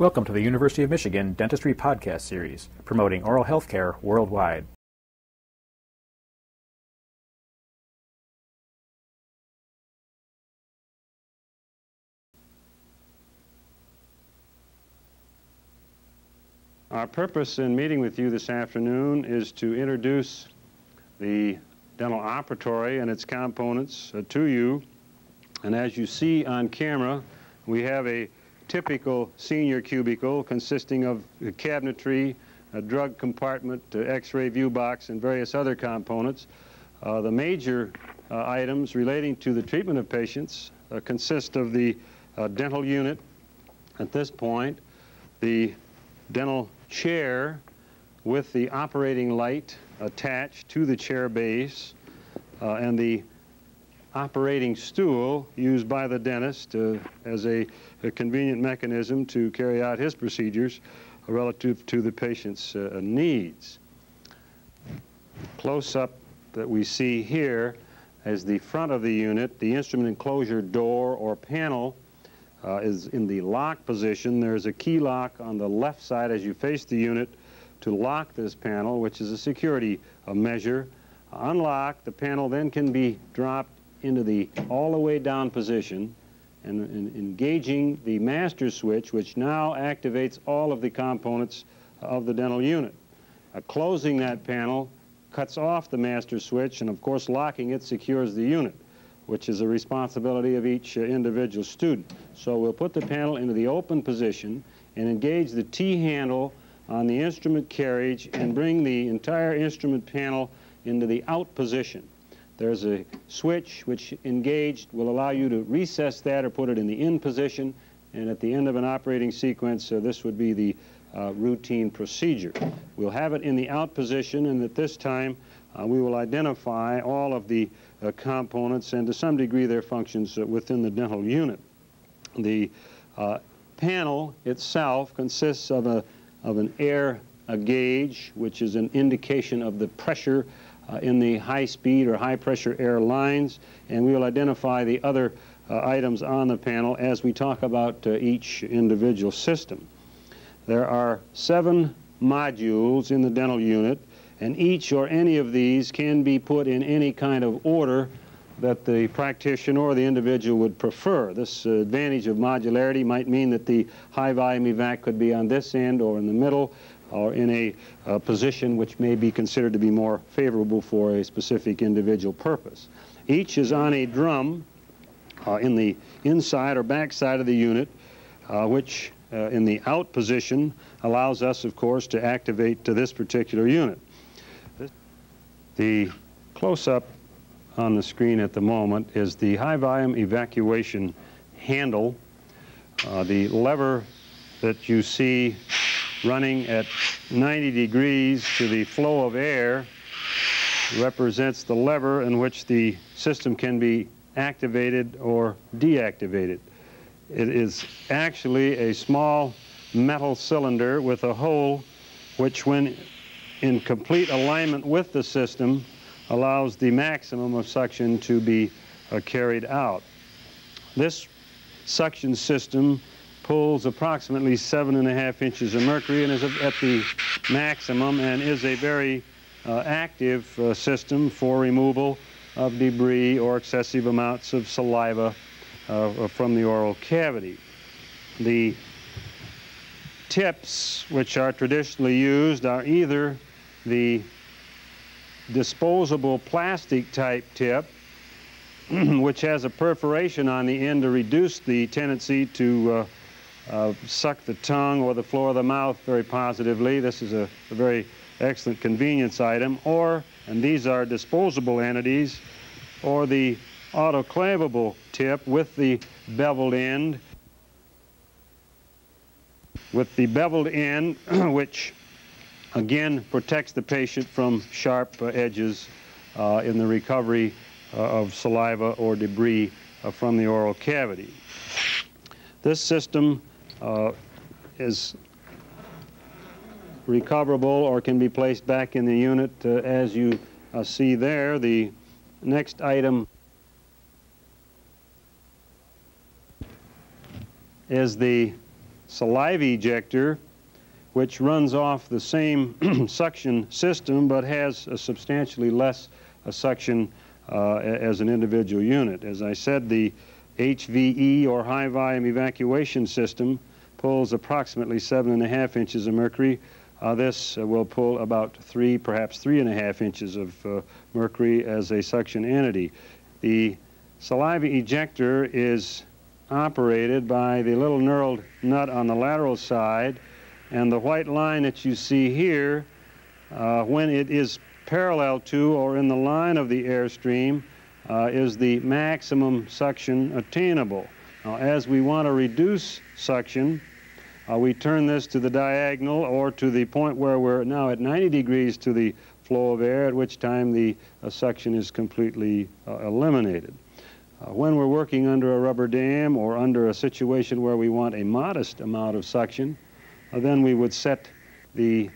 Welcome to the University of Michigan Dentistry Podcast Series, promoting oral health care worldwide. Our purpose in meeting with you this afternoon is to introduce the dental operatory and its components uh, to you. And as you see on camera, we have a typical senior cubicle consisting of cabinetry, a drug compartment, x-ray view box, and various other components. Uh, the major uh, items relating to the treatment of patients uh, consist of the uh, dental unit at this point, the dental chair with the operating light attached to the chair base uh, and the operating stool used by the dentist uh, as a, a, convenient mechanism to carry out his procedures relative to the patient's uh, needs. Close-up that we see here as the front of the unit, the instrument enclosure door or panel uh, is in the lock position. There's a key lock on the left side as you face the unit to lock this panel, which is a security uh, measure. Unlock, the panel then can be dropped into the all the way down position and, and engaging the master switch, which now activates all of the components of the dental unit. Uh, closing that panel cuts off the master switch, and of course locking it secures the unit which is a responsibility of each uh, individual student. So we'll put the panel into the open position and engage the T-handle on the instrument carriage and bring the entire instrument panel into the out position. There's a switch which engaged will allow you to recess that or put it in the in position and at the end of an operating sequence uh, this would be the uh, routine procedure. We'll have it in the out position and at this time uh, we will identify all of the uh, components and to some degree their functions uh, within the dental unit. The uh, panel itself consists of, a, of an air gauge, which is an indication of the pressure in the high-speed or high-pressure air lines, and we will identify the other uh, items on the panel as we talk about each individual system. There are seven modules in the dental unit, and each or any of these can be put in any kind of order that the practitioner or the individual would prefer. This uh, advantage of modularity might mean that the high volume evac could be on this end or in the middle or in a uh, position which may be considered to be more favorable for a specific individual purpose. Each is on a drum uh, in the inside or back side of the unit, uh, which uh, in the out position allows us, of course, to activate to this particular unit. The close-up on the screen at the moment is the high volume evacuation handle. Uh, the lever that you see running at 90 degrees to the flow of air represents the lever in which the system can be activated or deactivated. It is actually a small metal cylinder with a hole which when in complete alignment with the system allows the maximum of suction to be uh, carried out. This suction system pulls approximately seven and a half inches of mercury and is at the maximum and is a very uh, active uh, system for removal of debris or excessive amounts of saliva uh, from the oral cavity. The tips which are traditionally used are either the disposable plastic type tip, which has a perforation on the end to reduce the tendency to uh, uh, suck the tongue or the floor of the mouth very positively. This is a, a very excellent convenience item. Or, and these are disposable entities, or the autoclavable tip with the beveled end, with the beveled end, which again protects the patient from sharp uh, edges uh, in the recovery uh, of saliva or debris from the oral cavity. This system is recoverable or can be placed back in the unit uh, as you uh, see there. The next item is the saliva ejector, which runs off the same suction system but has a substantially less a suction uh, as an individual unit. As I said, the HVE or high volume evacuation system pulls approximately seven and a half inches of mercury. Uh, this uh, will pull about three, perhaps three and a half inches of uh, mercury as a suction entity. The saliva ejector is operated by the little knurled nut on the lateral side and the white line that you see here uh, when it is parallel to or in the line of the airstream uh, is the maximum suction attainable. Now, as we want to reduce suction, uh, we turn this to the diagonal or to the point where we're now at 90 degrees to the flow of air, at which time the uh, suction is completely uh, eliminated. Uh, when we're working under a rubber dam or under a situation where we want a modest amount of suction, uh, then we would set the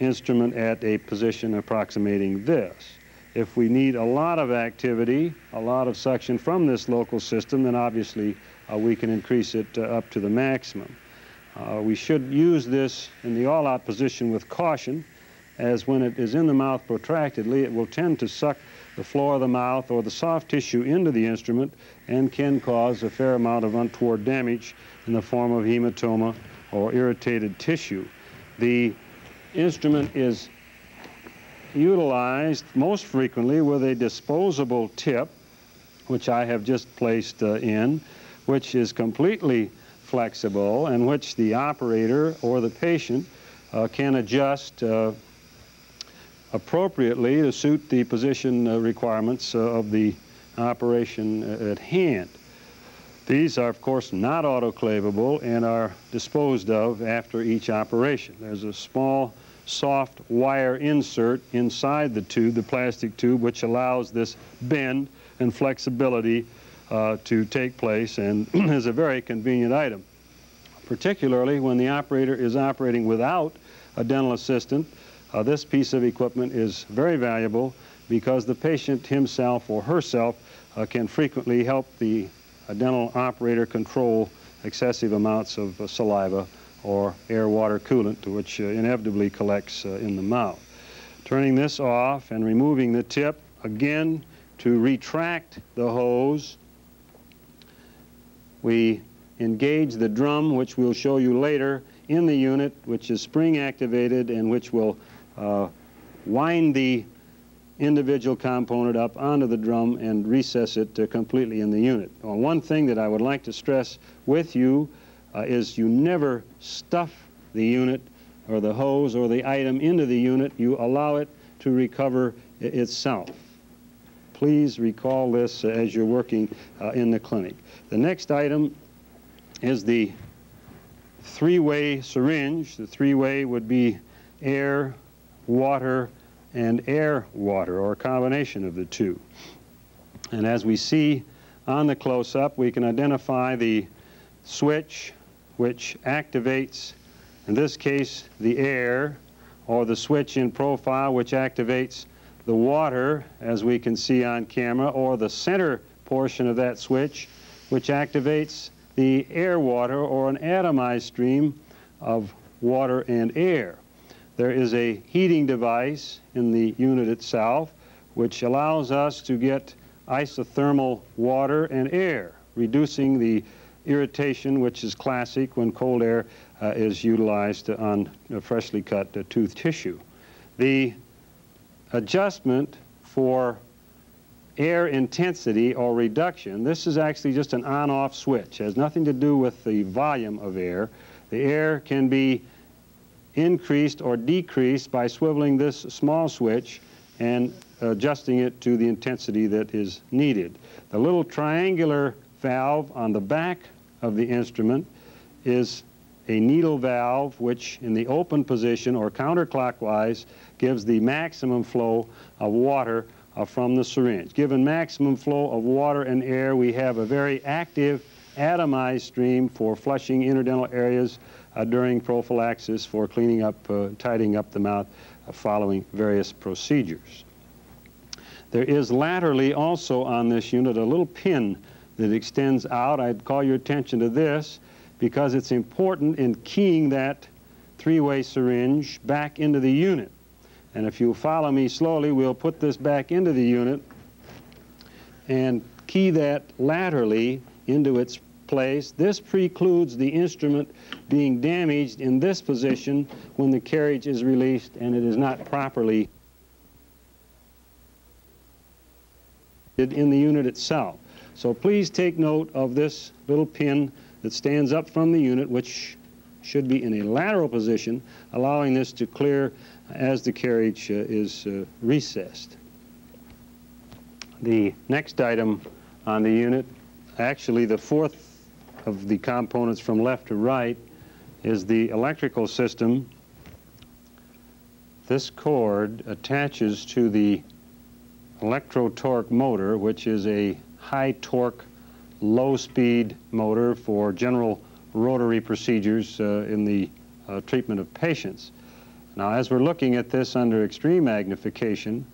instrument at a position approximating this. If we need a lot of activity, a lot of suction from this local system, then obviously uh, we can increase it up to the maximum. Uh, we should use this in the all-out position with caution, as when it is in the mouth protractedly, it will tend to suck the floor of the mouth or the soft tissue into the instrument and can cause a fair amount of untoward damage in the form of hematoma or irritated tissue. The instrument is utilized most frequently with a disposable tip, which I have just placed uh, in, which is completely flexible and which the operator or the patient uh, can adjust uh, appropriately to suit the position uh, requirements uh, of the operation uh, at hand. These are, of course, not autoclavable and are disposed of after each operation. There's a small, soft wire insert inside the tube, the plastic tube, which allows this bend and flexibility to take place and is a very convenient item, particularly when the operator is operating without a dental assistant. Uh, this piece of equipment is very valuable because the patient himself or herself uh, can frequently help the dental operator control excessive amounts of uh, saliva or air-water coolant, which uh, inevitably collects uh, in the mouth. Turning this off and removing the tip, again, to retract the hose, we engage the drum, which we'll show you later, in the unit, which is spring activated and which will uh, wind the individual component up onto the drum and recess it uh, completely in the unit. Well, one thing that I would like to stress with you uh, is you never stuff the unit or the hose or the item into the unit. You allow it to recover itself. Please recall this as you're working uh, in the clinic. The next item is the three-way syringe. The three-way would be air, water, and air water, or a combination of the two. And as we see on the close-up, we can identify the switch which activates, in this case, the air, or the switch in profile which activates the water, as we can see on camera, or the center portion of that switch, which activates the air water or an atomized stream of water and air. There is a heating device in the unit itself which allows us to get isothermal water and air, reducing the irritation which is classic when cold air uh, is utilized on freshly cut uh, tooth tissue. The adjustment for air intensity or reduction, this is actually just an on-off switch. It has nothing to do with the volume of air. The air can be increased or decreased by swiveling this small switch and adjusting it to the intensity that is needed. The little triangular valve on the back of the instrument is a needle valve which in the open position or counterclockwise gives the maximum flow of water uh, from the syringe. Given maximum flow of water and air, we have a very active atomized stream for flushing interdental areas uh, during prophylaxis for cleaning up, uh, tidying up the mouth uh, following various procedures. There is laterally also on this unit a little pin that extends out. I'd call your attention to this. because it's important in keying that three-way syringe back into the unit. And if you follow me slowly, we'll put this back into the unit and key that laterally into its place. This precludes the instrument being damaged in this position when the carriage is released and it is not properly in the unit itself. So please take note of this little pin that stands up from the unit, which should be in a lateral position, allowing this to clear as the carriage uh, is uh, recessed. The next item on the unit, actually the fourth of the components from left to right, is the electrical system. This cord attaches to the electro-torque motor, which is a high torque, low speed motor for general rotary procedures uh, in the uh, treatment of patients. Now, as we're looking at this under extreme magnification,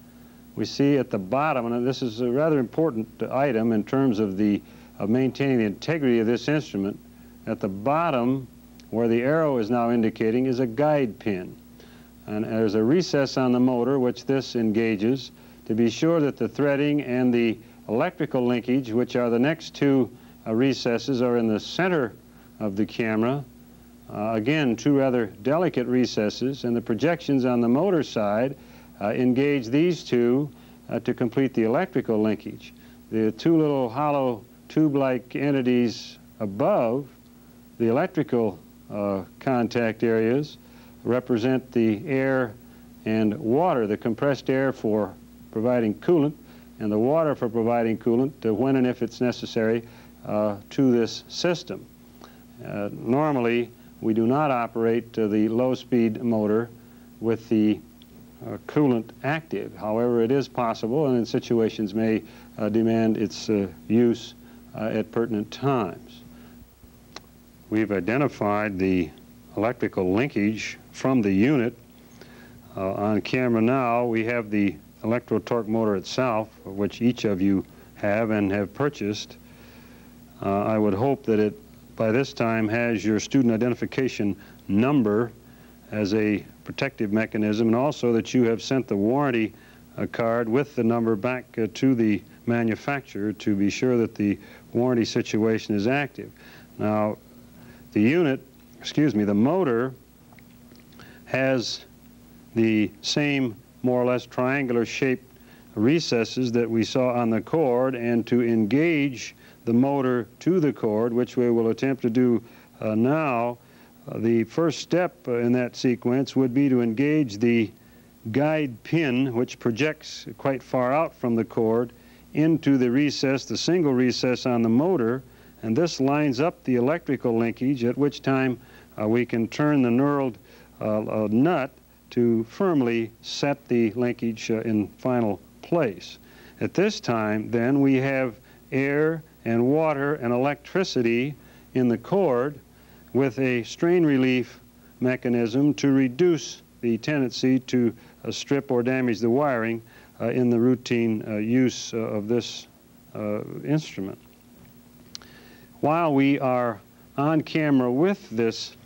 we see at the bottom, and this is a rather important item in terms of the of maintaining the integrity of this instrument, at the bottom where the arrow is now indicating is a guide pin. And there's a recess on the motor which this engages to be sure that the threading and the electrical linkage, which are the next two uh, recesses, are in the center of the camera. Uh, again, two rather delicate recesses, and the projections on the motor side uh, engage these two uh, to complete the electrical linkage. The two little hollow tube-like entities above the electrical uh, contact areas represent the air and water, the compressed air for providing coolant, and the water for providing coolant when and if it's necessary uh, to this system. Uh, normally, we do not operate uh, the low-speed motor with the uh, coolant active. However, it is possible and in situations may uh, demand its uh, use at pertinent times. We've identified the electrical linkage from the unit. on camera now, we have the electro-torque motor itself, which each of you have and have purchased. I would hope that it by this time has your student identification number as a protective mechanism and also that you have sent the warranty uh, card with the number back uh, to the manufacturer to be sure that the warranty situation is active. Now, the unit, excuse me, the motor has the same more or less triangular shaped recesses that we saw on the cord and to engage the motor to the cord, which we will attempt to do uh, now, uh, the first step uh, in that sequence would be to engage the guide pin, which projects quite far out from the cord, into the recess, the single recess on the motor, and this lines up the electrical linkage, at which time uh, we can turn the knurled uh, uh, nut to firmly set the linkage in final place. At this time, then, we have air and water and electricity in the cord with a strain relief mechanism to reduce the tendency to uh, strip or damage the wiring uh, in the routine uh, use uh, of this uh, instrument. While we are on camera with this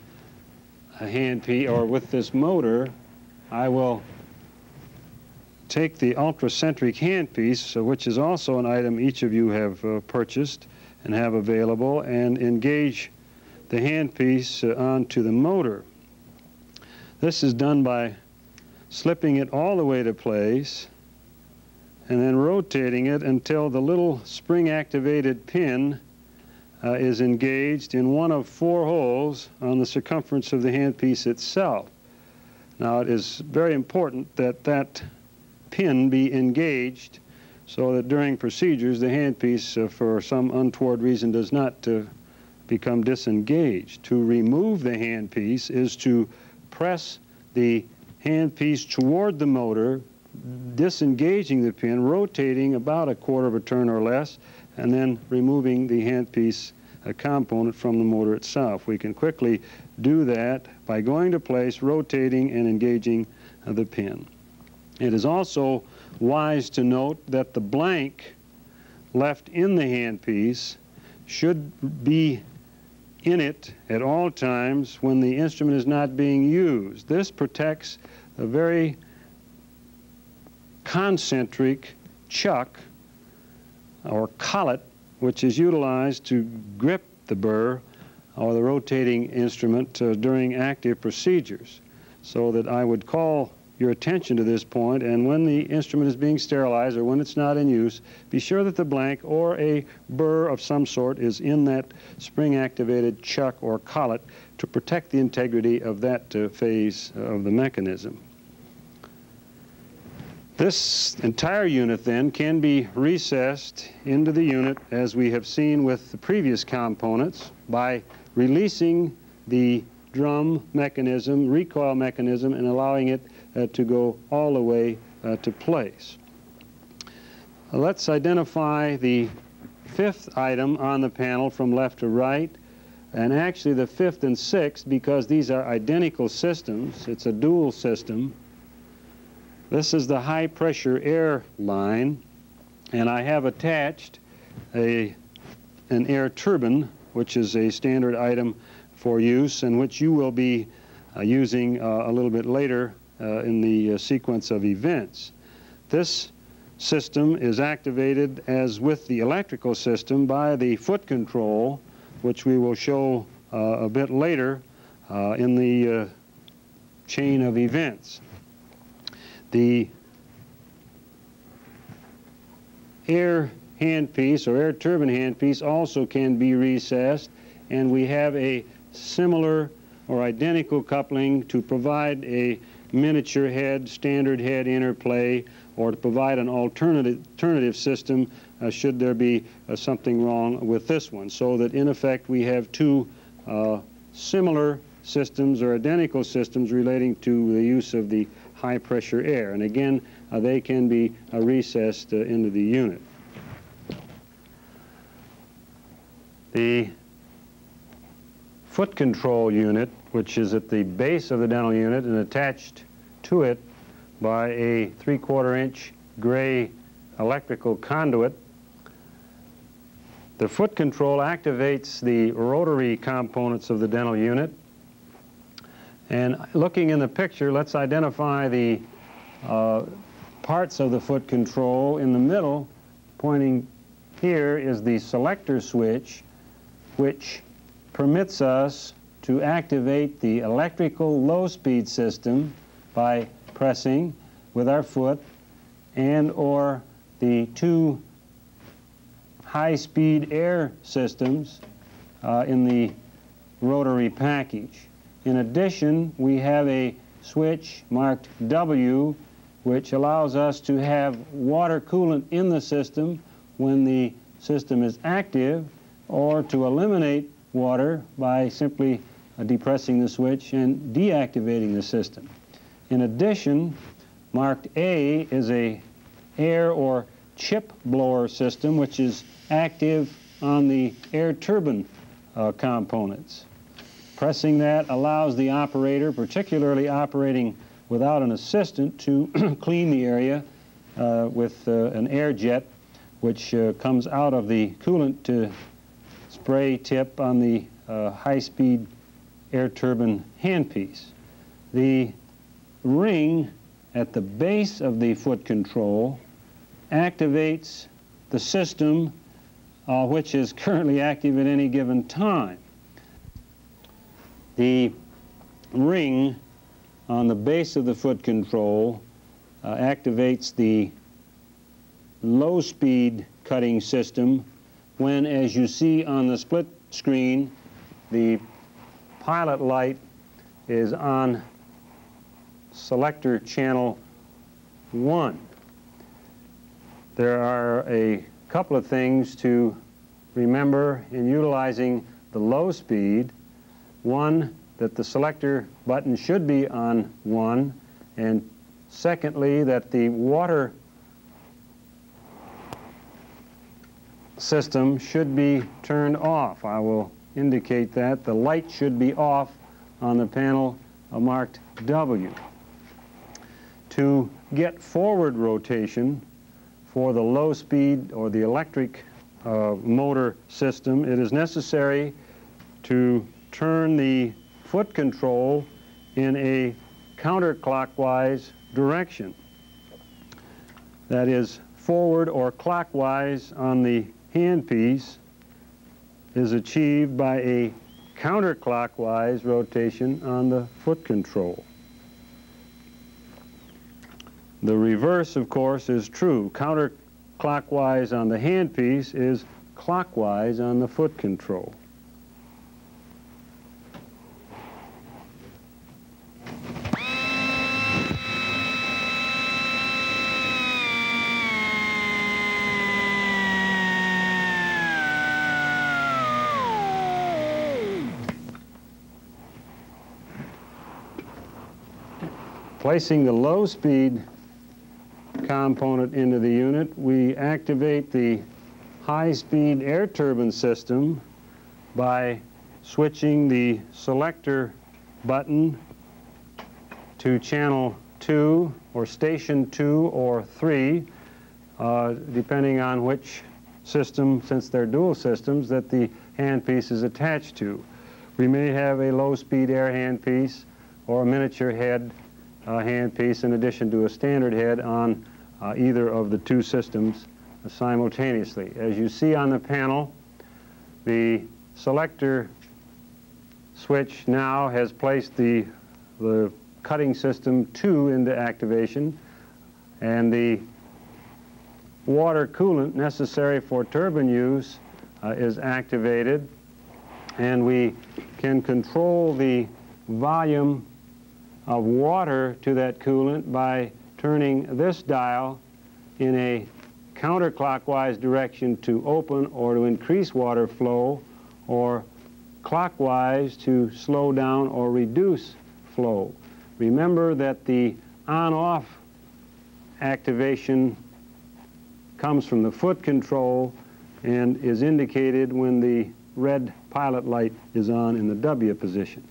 uh, handpiece or with this motor, I will take the ultracentric handpiece, uh, which is also an item each of you have uh, purchased and have available, and engage the handpiece uh, onto the motor. This is done by slipping it all the way to place and then rotating it until the little spring-activated pin uh, is engaged in one of four holes on the circumference of the handpiece itself. Now, it is very important that that pin be engaged so that during procedures the handpiece, uh, for some untoward reason, does not uh, become disengaged. To remove the handpiece is to press the handpiece toward the motor, disengaging the pin, rotating about a quarter of a turn or less, and then removing the handpiece uh, component from the motor itself. We can quickly do that by going to place, rotating, and engaging uh, the pin. It is also wise to note that the blank left in the handpiece should be in it at all times when the instrument is not being used. This protects a very concentric chuck or collet which is utilized to grip the burr or the rotating instrument uh, during active procedures. So that I would call your attention to this point, and when the instrument is being sterilized or when it's not in use, be sure that the blank or a burr of some sort is in that spring-activated chuck or collet to protect the integrity of that uh, phase of the mechanism. This entire unit then can be recessed into the unit as we have seen with the previous components by releasing the drum mechanism, recoil mechanism, and allowing it to go all the way uh, to place. Let's identify the fifth item on the panel from left to right, and actually the fifth and sixth because these are identical systems. It's a dual system. This is the high pressure air line and I have attached a, an air turbine which is a standard item for use and which you will be uh, using uh, a little bit later uh, in the uh, sequence of events. This system is activated as with the electrical system by the foot control which we will show uh, a bit later uh, in the chain of events. The air handpiece or air turbine handpiece also can be recessed and we have a similar or identical coupling to provide a miniature head, standard head interplay or to provide an alternative, alternative system uh, should there be uh, something wrong with this one. So that in effect we have two uh, similar systems or identical systems relating to the use of the high pressure air. And again, uh, they can be uh, recessed uh, into the unit. The foot control unit, which is at the base of the dental unit and attached to it by a three-quarter inch gray electrical conduit. The foot control activates the rotary components of the dental unit and looking in the picture, let's identify the uh, parts of the foot control. In the middle, pointing here, is the selector switch, which permits us to activate the electrical low-speed system by pressing with our foot and or the two high-speed air systems uh, in the rotary package. In addition, we have a switch marked W, which allows us to have water coolant in the system when the system is active, or to eliminate water by simply depressing the switch and deactivating the system. In addition, marked A is a air or chip blower system, which is active on the air turbine uh, components. Pressing that allows the operator, particularly operating without an assistant, to clean the area uh, with uh, an air jet which uh, comes out of the coolant spray tip on the uh, high-speed air turbine handpiece. The ring at the base of the foot control activates the system uh, which is currently active at any given time. The ring on the base of the foot control uh, activates the low-speed cutting system when, as you see on the split screen, the pilot light is on selector channel 1. There are a couple of things to remember in utilizing the low speed. One, that the selector button should be on 1, and secondly, that the water system should be turned off. I will indicate that. The light should be off on the panel marked W. To get forward rotation for the low speed or the electric uh, motor system, it is necessary to turn the foot control in a counterclockwise direction. That is, forward or clockwise on the handpiece is achieved by a counterclockwise rotation on the foot control. The reverse, of course, is true. Counterclockwise on the handpiece is clockwise on the foot control. Placing the low speed component into the unit, we activate the high-speed air turbine system by switching the selector button to channel 2 or station 2 or 3, uh, depending on which system, since they're dual systems, that the handpiece is attached to. We may have a low-speed air handpiece or a miniature head handpiece in addition to a standard head on uh, either of the two systems simultaneously. As you see on the panel, the selector switch now has placed the, the cutting system 2 into activation and the water coolant necessary for turbine use uh, is activated and we can control the volume of water to that coolant by turning this dial in a counterclockwise direction to open or to increase water flow or clockwise to slow down or reduce flow. Remember that the on-off activation comes from the foot control and is indicated when the red pilot light is on in the W position.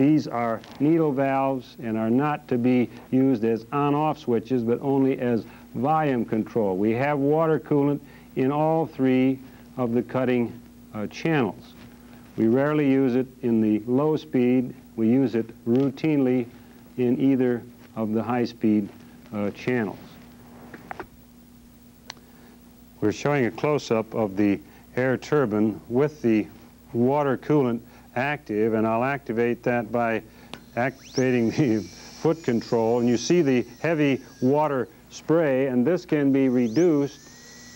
These are needle valves and are not to be used as on-off switches, but only as volume control. We have water coolant in all three of the cutting uh, channels. We rarely use it in the low speed. We use it routinely in either of the high-speed uh, channels. We're showing a close-up of the air turbine with the water coolant active, and I'll activate that by activating the foot control. And you see the heavy water spray, and this can be reduced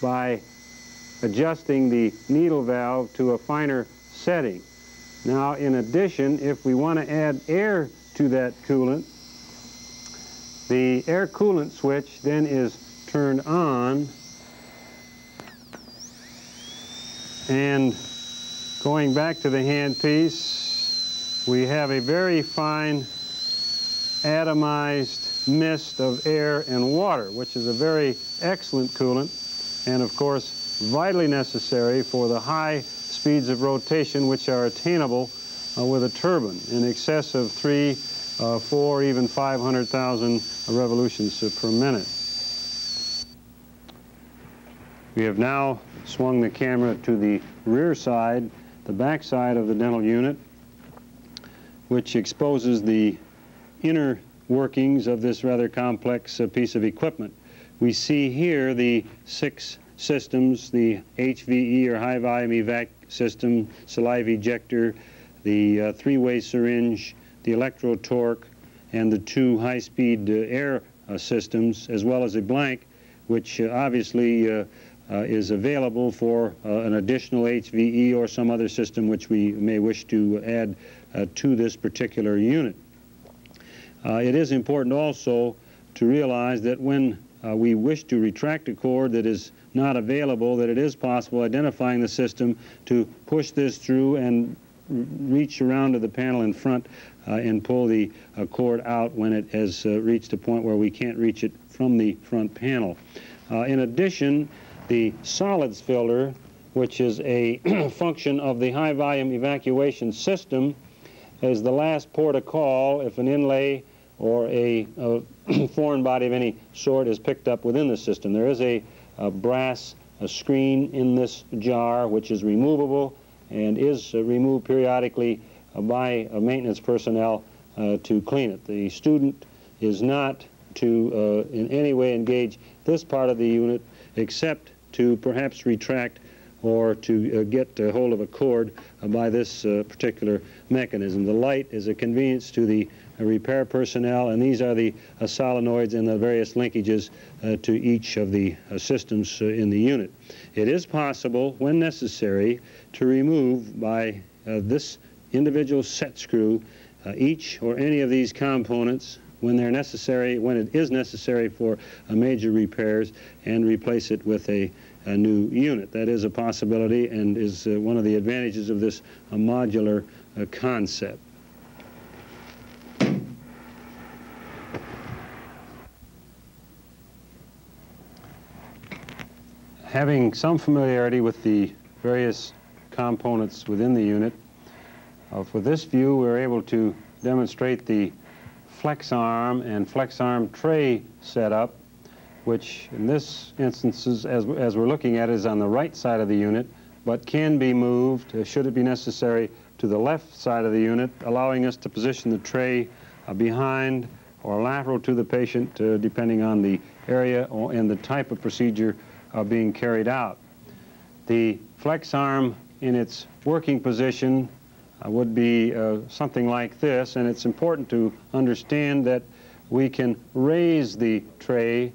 by adjusting the needle valve to a finer setting. Now, in addition, if we want to add air to that coolant, the air coolant switch then is turned on and Going back to the handpiece, we have a very fine atomized mist of air and water, which is a very excellent coolant and, of course, vitally necessary for the high speeds of rotation which are attainable uh, with a turbine in excess of three, uh, four, even 500,000 revolutions per minute. We have now swung the camera to the rear side the backside of the dental unit, which exposes the inner workings of this rather complex uh, piece of equipment. We see here the six systems, the HVE or high volume evac system, saliva ejector, the uh, three-way syringe, the electrotorque, and the two high-speed uh, air uh, systems, as well as a blank, which uh, obviously uh, is available for uh, an additional HVE or some other system which we may wish to add uh, to this particular unit. it is important also to realize that when we wish to retract a cord that is not available, that it is possible identifying the system to push this through and reach around to the panel in front uh, and pull the uh, cord out when it has uh, reached a point where we can't reach it from the front panel. in addition, the solids filter, which is a function of the high volume evacuation system, is the last port of call if an inlay or a, a foreign body of any sort is picked up within the system. There is a, a brass a screen in this jar which is removable and is removed periodically by maintenance personnel uh, to clean it. The student is not to uh, in any way engage this part of the unit except to perhaps retract or to uh, get a hold of a cord uh, by this uh, particular mechanism. The light is a convenience to the uh, repair personnel, and these are the uh, solenoids and the various linkages uh, to each of the systems in the unit. It is possible, when necessary, to remove by this individual set screw each or any of these components when they're necessary, when it is necessary for major repairs, and replace it with a a new unit. That is a possibility and is uh, one of the advantages of this uh, modular uh, concept. Having some familiarity with the various components within the unit, uh, for this view we're able to demonstrate the flex arm and flex arm tray setup which in this instance, as, as we're looking at, is on the right side of the unit, but can be moved, uh, should it be necessary, to the left side of the unit, allowing us to position the tray uh, behind or lateral to the patient, uh, depending on the area or, and the type of procedure uh, being carried out. The flex arm in its working position uh, would be uh, something like this, and it's important to understand that we can raise the tray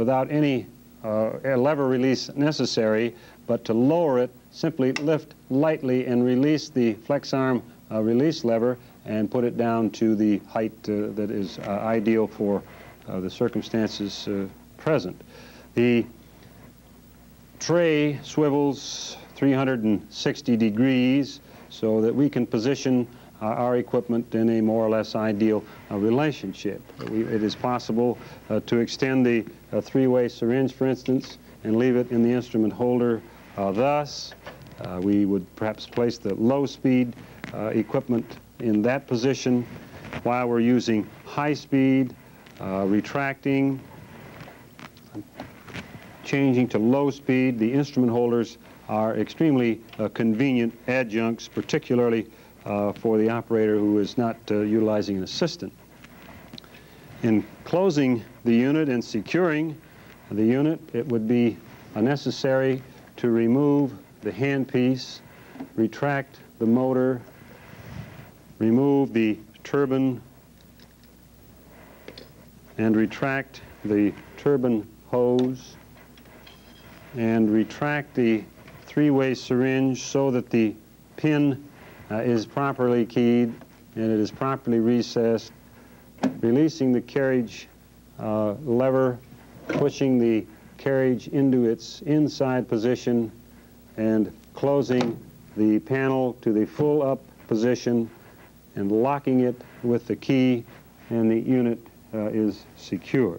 without any uh, lever release necessary, but to lower it, simply lift lightly and release the flex arm uh, release lever and put it down to the height uh, that is uh, ideal for uh, the circumstances uh, present. The tray swivels 360 degrees so that we can position our equipment in a more or less ideal uh, relationship. We, it is possible uh, to extend the three-way syringe, for instance, and leave it in the instrument holder thus. we would perhaps place the low-speed equipment in that position while we're using high speed, uh, retracting, changing to low speed. The instrument holders are extremely uh, convenient adjuncts, particularly uh, for the operator who is not uh, utilizing an assistant. In closing the unit and securing the unit, it would be necessary to remove the handpiece, retract the motor, remove the turbine, and retract the turbine hose, and retract the three-way syringe so that the pin uh, is properly keyed and it is properly recessed, releasing the carriage uh, lever, pushing the carriage into its inside position and closing the panel to the full up position and locking it with the key and the unit uh, is secure.